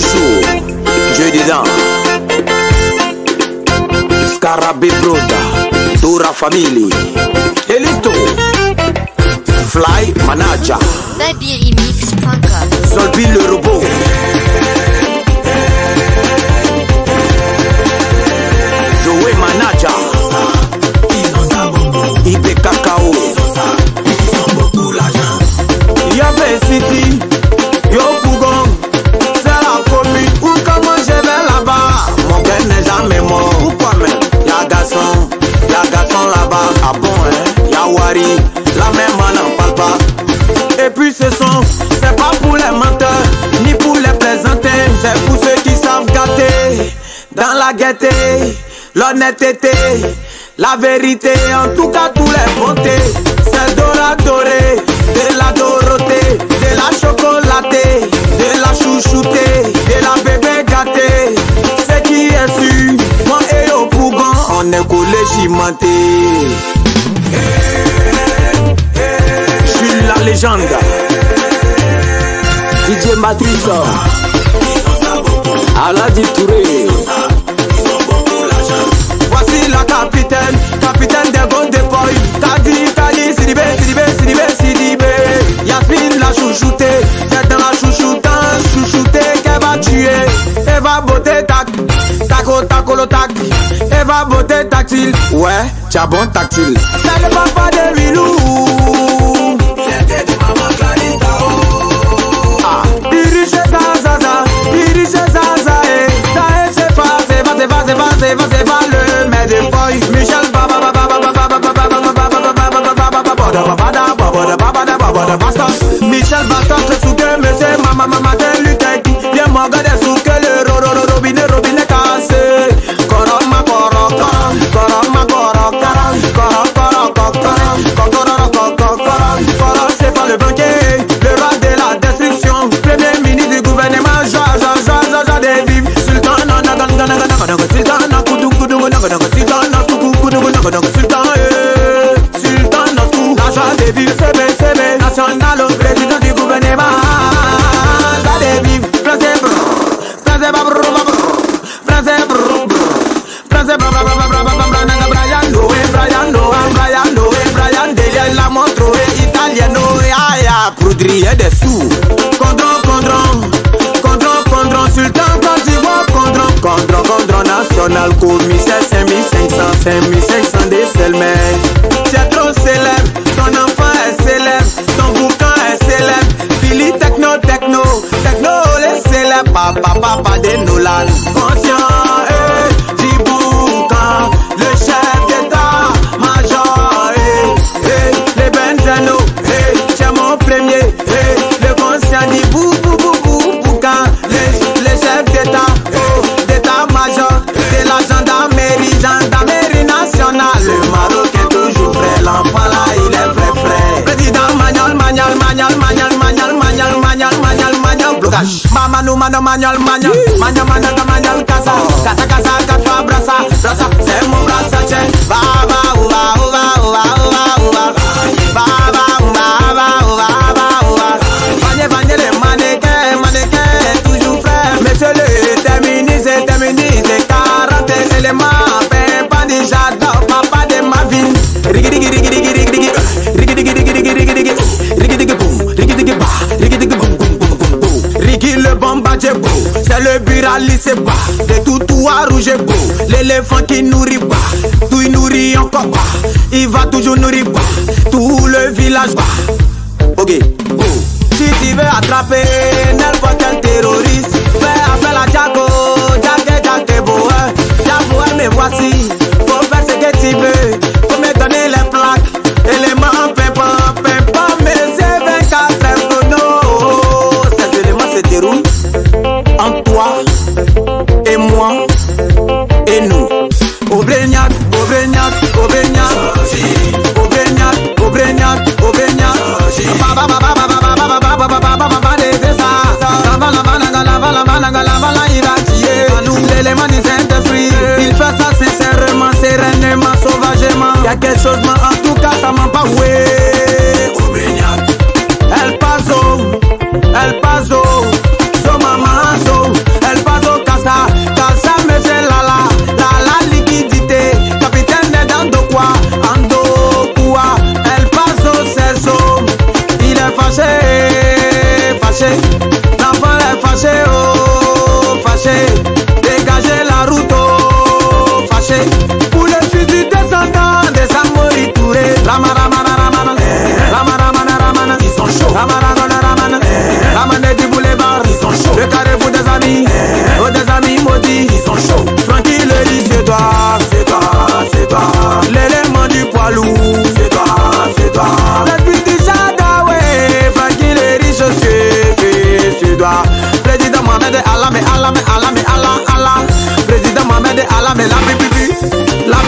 toujours, Dieu dedans. Scarabée Broda, Dora Family, Elito, Fly Manager, babyremix.com, le robot. et puis ce son, c'est pas pour les menteurs, ni pour les plaisanter, c'est pour ceux qui savent gâter, dans la gaieté, l'honnêteté, la vérité, en tout cas tous les bontés, c'est Dora Doré, de la Dorothée, de la chocolatée, de la chouchoutée, de la bébé gâtée, c'est qui est sûr, moi et au pougon, on est collé cimenté. Hey légende. DJ Matrice. Aladi Touré. Voici la capitaine, capitaine des Golden Boy. Tadi, Tadi, Sidibé, Sidibé, Sidibé, Sidibé. Yasmine la chouchoutée, c'est dans la chouchouta, hein, chouchoutée qu'elle va tuer? Elle va botter ta taco, taco, le tac. Elle va botter tactile, ouais, tu as bon tactile. C'est le papa de Wilou. de bastos Michel Batos, mano manual manual, manual mañana manual casa, casa casa casa abraza le burali c'est bas, des toutouas et beaux, l'éléphant qui nourrit pas, tout il nourrit encore pas, il va toujours nourrir pas, tout le village bas. Ok, oh. Si tu veux attraper n'importe quel terroriste, fais appel à Jaco. ba ba ba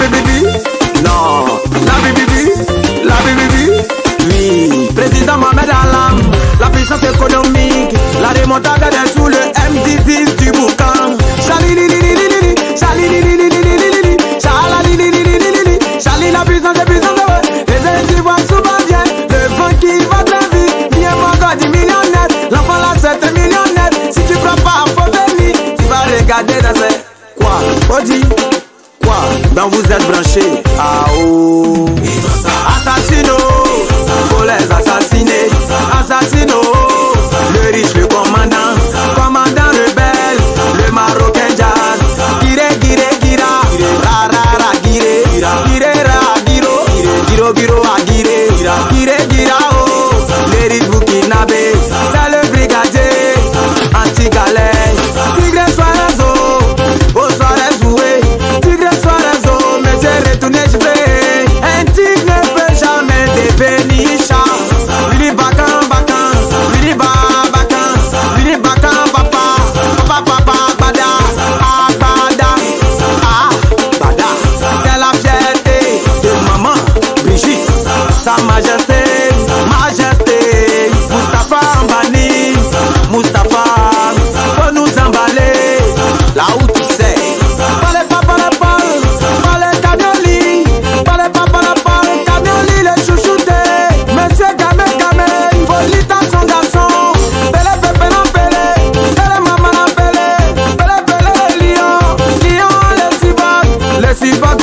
BBB, non, la BBB, la oui, président Mohamed Alam, la puissance économique, la remontade des sous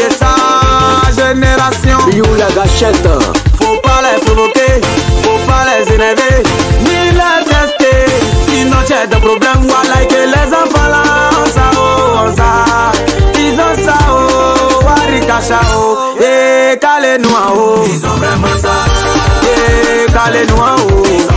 c'est sa génération. Biou la gâchette. Faut pas les provoquer, faut pas les énerver, ni les tester. Sinon tu as des problèmes, moi like les enfants là, on ça, oh, on ça. Ils ont ça, oh, warika ça, oh, eh, et calé noir, oh. Ils ont vraiment ça, et calé noir, oh.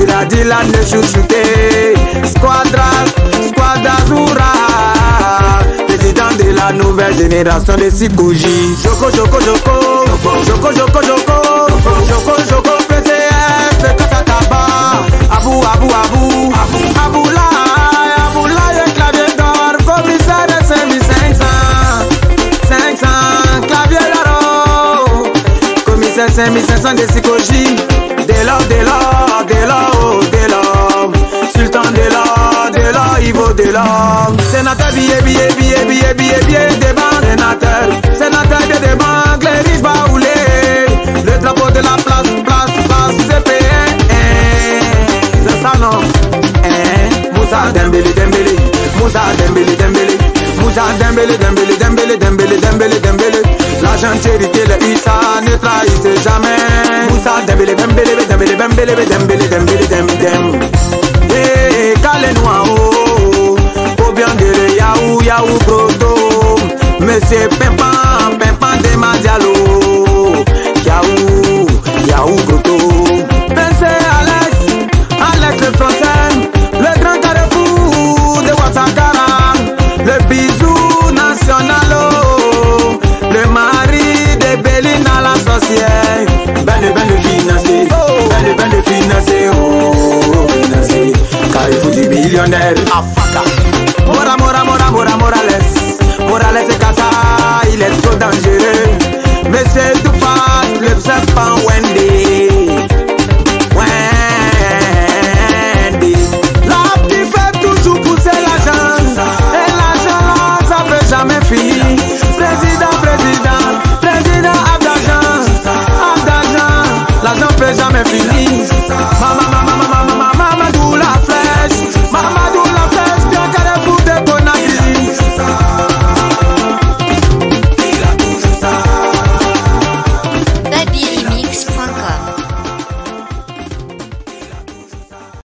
Ila dila ne chouchoute Squadras, squadras oura Président de la nouvelle génération de Sikouji Joko, joko, joko Joko, joko, joko Joko, joko, joko. 1500, 5500 de psychologie. Delors, Delors, Delors, Delors. Sultan Delors, Delors, Ivo Delors. Sénateur, billet, billet, billet, billet, billet, billet, des banques. Sénateur, sénateur, billet des banques, les riches baoulés. Le drapeau de la place, place, place, c'est payé. C'est ça, non? Moussa Dembélé, Dembélé. Moussa Dembélé, Dembélé. Moussa Dembélé, Dembélé, Dembélé, Dembélé, Dembélé. sincérité, les hits, ça ne trahissez jamais. Moussa, dembele, dembele, dembele, dembele, dembele, Eh, en haut, au bien de yaou, yaou, proto. Monsieur Pimpan, Pimpan, Dema Diallo. millionnaire Afaka ah, Mora Mora Mora Mora Morales. Morales et Kata, il est trop dangereux. Monsieur Tupac, le serpent Wendy.